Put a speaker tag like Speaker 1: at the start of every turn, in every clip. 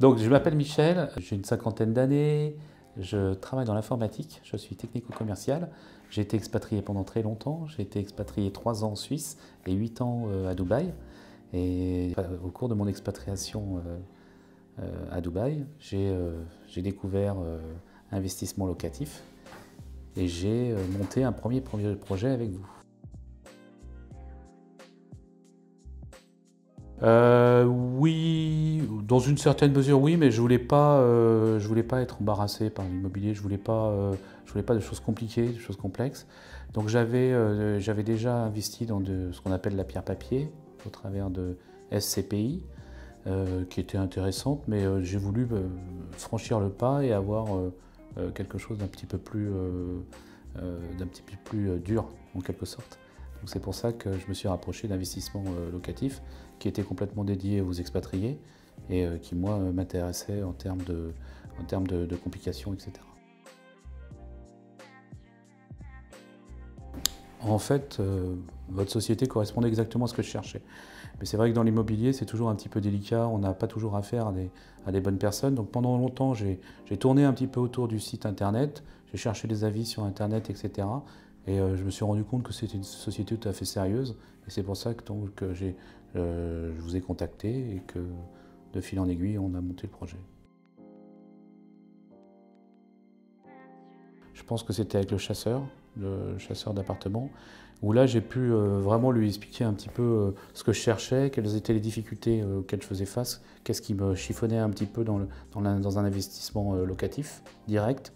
Speaker 1: Donc, je m'appelle Michel, j'ai une cinquantaine d'années, je travaille dans l'informatique, je suis technico-commercial. J'ai été expatrié pendant très longtemps, j'ai été expatrié trois ans en Suisse et huit ans euh, à Dubaï. Et euh, au cours de mon expatriation euh, à Dubaï, j'ai découvert investissement locatif et j'ai monté un premier projet avec vous. Oui, dans une certaine mesure, oui, mais je voulais euh, voulais pas être embarrassé par l'immobilier. Je voulais euh, voulais pas de choses compliquées, de choses complexes. Donc j'avais, j'avais déjà investi dans ce qu'on appelle la pierre papier au travers de SCPI, qui était intéressante, mais j'ai voulu franchir le pas et avoir quelque chose d'un petit peu plus, d'un petit peu plus dur en quelque sorte. C'est pour ça que je me suis rapproché d'investissement locatif qui était complètement dédié aux expatriés et euh, qui, moi, euh, m'intéressait en termes, de, complications, etc. En fait, euh, votre société correspondait exactement à ce que je cherchais. Mais c'est vrai que dans l'immobilier, c'est toujours un petit peu délicat, on n'a pas toujours affaire à des, bonnes personnes. Donc pendant longtemps, j'ai tourné un petit peu autour du site internet, j'ai cherché des avis sur internet, etc. Et je me suis rendu compte que c'était une société tout à fait sérieuse. Et c'est pour ça que, euh, je vous ai contacté et que de fil en aiguille, on a monté le projet. Je pense que c'était avec le chasseur, le chasseur d'appartements, où là j'ai pu euh, vraiment lui expliquer un petit peu euh, ce que je cherchais, quelles étaient les difficultés auxquelles je faisais face, qu'est-ce qui me chiffonnait un petit peu dans, dans un investissement locatif direct.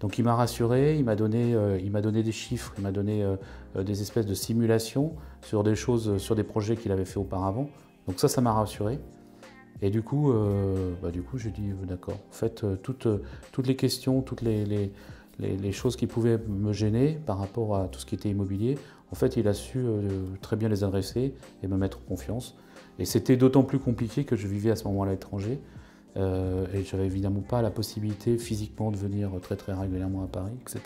Speaker 1: Donc il m'a rassuré, il m'a donné, euh, donné, des chiffres, il m'a donné euh, euh, des espèces de simulations sur des choses, sur des projets qu'il avait fait auparavant. Donc ça, ça m'a rassuré. Et du coup, bah, du coup j'ai dit d'accord. En fait, toutes, toutes les questions, toutes les, les, choses qui pouvaient me gêner par rapport à tout ce qui était immobilier, en fait, il a su très bien les adresser et me mettre en confiance. Et c'était d'autant plus compliqué que je vivais à ce moment-là à l'étranger. Euh, et j'avais évidemment pas la possibilité physiquement de venir très très régulièrement à Paris, etc.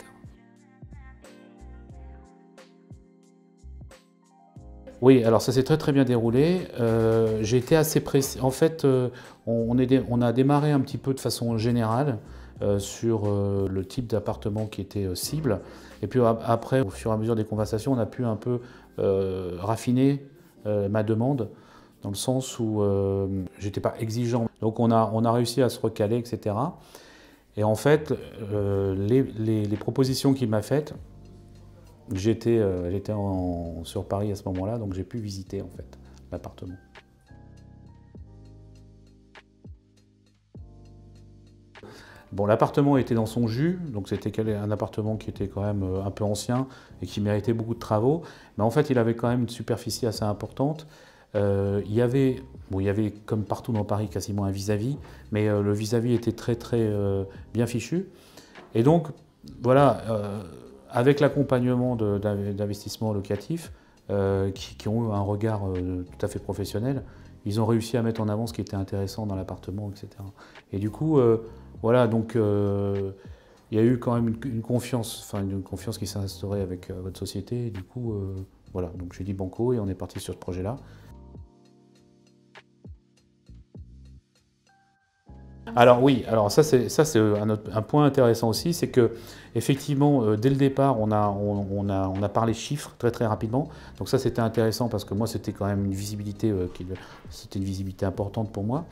Speaker 1: Oui, alors ça s'est très très bien déroulé. Euh, j'ai été assez précis. En fait, euh, on, a démarré un petit peu de façon générale sur le type d'appartement qui était cible. Et puis après, au fur et à mesure des conversations, on a pu un peu raffiner ma demande dans le sens où euh, j'étais pas exigeant. Donc on a, on a réussi à se recaler, etc. Et en fait, euh, les, propositions qu'il m'a faites, j'étais euh, sur Paris à ce moment-là, donc j'ai pu visiter en fait l'appartement. Bon, l'appartement était dans son jus, donc c'était un appartement qui était quand même euh, un peu ancien et qui méritait beaucoup de travaux. Mais en fait, il avait quand même une superficie assez importante. Euh, il, y avait, bon, il y avait, comme partout dans Paris, quasiment un vis-à-vis, mais le vis-à-vis était très très bien fichu. Et donc, voilà, avec l'accompagnement d'investissements locatifs, qui, qui, ont eu un regard tout à fait professionnel, ils ont réussi à mettre en avant ce qui était intéressant dans l'appartement, etc. Et du coup, voilà, donc il y a eu quand même une, confiance, enfin une confiance qui s'est instaurée avec votre société. Et du coup, voilà, donc j'ai dit banco et on est parti sur ce projet-là. Alors oui, alors ça c'est c'est un, point intéressant aussi, c'est que effectivement euh, dès le départ on a on, a on a parlé chiffres très très rapidement. Donc ça c'était intéressant parce que moi c'était quand même une visibilité euh, c'était une visibilité importante pour moi.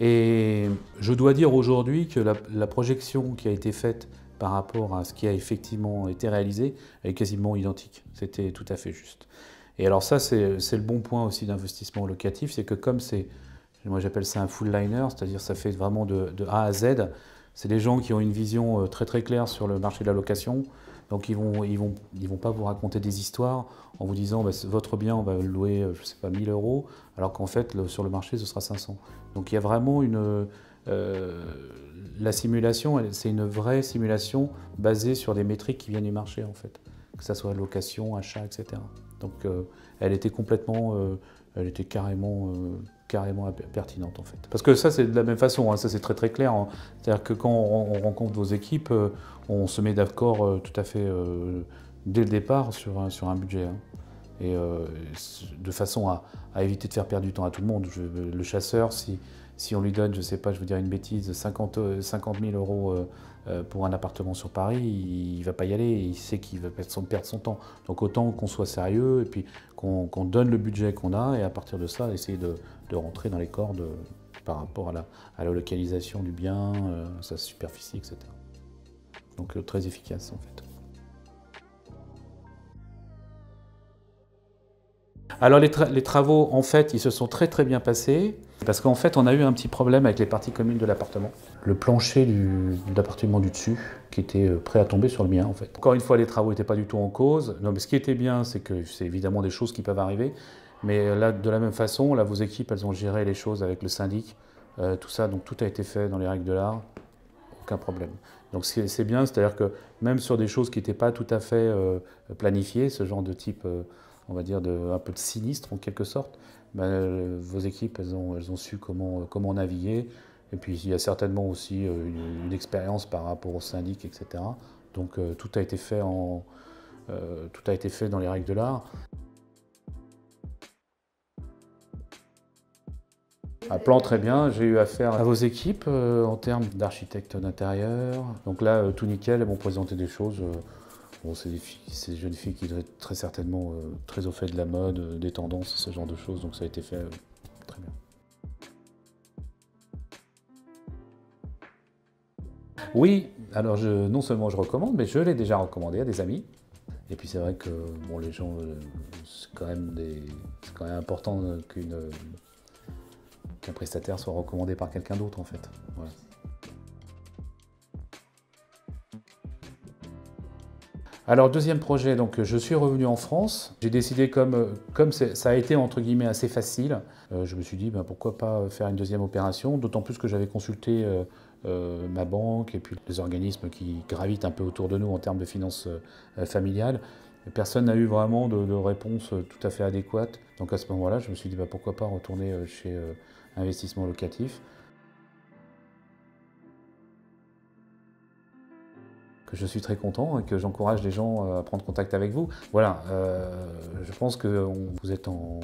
Speaker 1: Et je dois dire aujourd'hui que la, projection qui a été faite par rapport à ce qui a effectivement été réalisé est quasiment identique. C'était tout à fait juste. Et alors ça c'est le bon point aussi d'investissement locatif, c'est que comme c'est moi, j'appelle ça un full liner, c'est-à-dire ça fait vraiment de, A à Z. C'est des gens qui ont une vision euh, très très claire sur le marché de la location. Donc ils vont, ils vont, ils vont pas vous raconter des histoires en vous disant bah, votre bien on va le louer, euh, je sais pas, 1000 euros, alors qu'en fait sur le marché ce sera 500. Donc il y a vraiment une, euh, la simulation, c'est une vraie simulation basée sur des métriques qui viennent du marché en fait, que ce soit location, achat, etc. Donc elle était complètement, elle était carrément carrément pertinente en fait. Parce que ça c'est de la même façon, hein, ça c'est très très clair. Hein. C'est-à-dire que quand on, rencontre vos équipes, euh, on se met d'accord euh, tout à fait euh, dès le départ sur un, sur un budget. Hein. Et de façon à, éviter de faire perdre du temps à tout le monde. le chasseur, si, si on lui donne, je sais pas, je vous dire une bêtise, 50, 50 000 euros pour un appartement sur Paris, il ne va pas y aller, il sait qu'il va perdre son, temps. Donc autant qu'on soit sérieux et puis qu'on donne le budget qu'on a et à partir de ça, essayer de, rentrer dans les cordes par rapport à la, à la localisation du bien, sa superficie, etc. Donc très efficace en fait. Alors les, travaux, en fait, ils se sont très très bien passés, parce qu'en fait, on a eu un petit problème avec les parties communes de l'appartement. Le plancher de l'appartement du dessus, qui était euh, prêt à tomber sur le mien, en fait. Encore une fois, les travaux n'étaient pas du tout en cause. Non, mais ce qui était bien, c'est que c'est évidemment des choses qui peuvent arriver, mais là, de la même façon, là, vos équipes, elles ont géré les choses avec le syndic, euh, tout ça, donc tout a été fait dans les règles de l'art, aucun problème. Donc c'est bien, c'est-à-dire que même sur des choses qui n'étaient pas tout à fait euh, planifiées, ce genre de type on va dire, de, un peu de sinistre en quelque sorte, ben, vos équipes, elles ont, elles ont su comment, comment naviguer. Et puis il y a certainement aussi euh, une, expérience par rapport au syndic, etc. Donc euh, tout, a été fait en, euh, tout a été fait dans les règles de l'art. Un plan très bien, j'ai eu affaire à vos équipes en termes d'architecte d'intérieur. Donc là, tout nickel, elles m'ont présenté des choses Bon, c'est des, jeunes filles qui doivent très certainement euh, très au fait de la mode, euh, des tendances, ce genre de choses, donc ça a été fait euh, très bien. Oui, alors je, non seulement je recommande, mais je l'ai déjà recommandé à des amis. Et puis c'est vrai que bon, les gens, c'est quand même important qu'un prestataire soit recommandé par quelqu'un d'autre en fait. Alors deuxième projet, donc je suis revenu en France. J'ai décidé comme, comme ça a été entre guillemets assez facile, euh, je me suis dit ben, pourquoi pas faire une deuxième opération, d'autant plus que j'avais consulté euh, euh, ma banque et puis les organismes qui gravitent un peu autour de nous en termes de finances familiales. Personne n'a eu vraiment de, réponse tout à fait adéquate. Donc à ce moment-là, je me suis dit ben, pourquoi pas retourner chez Investissement Locatif. Je suis très content et que j'encourage les gens euh, à prendre contact avec vous. Voilà, euh, je pense que vous êtes en,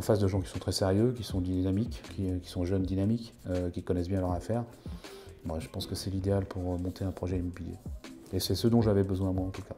Speaker 1: face de gens qui sont très sérieux, qui sont dynamiques, qui, sont jeunes dynamiques, euh, qui connaissent bien leur affaire. Moi, je pense que c'est l'idéal pour monter un projet immobilier. Et c'est ce dont j'avais besoin moi en tout cas.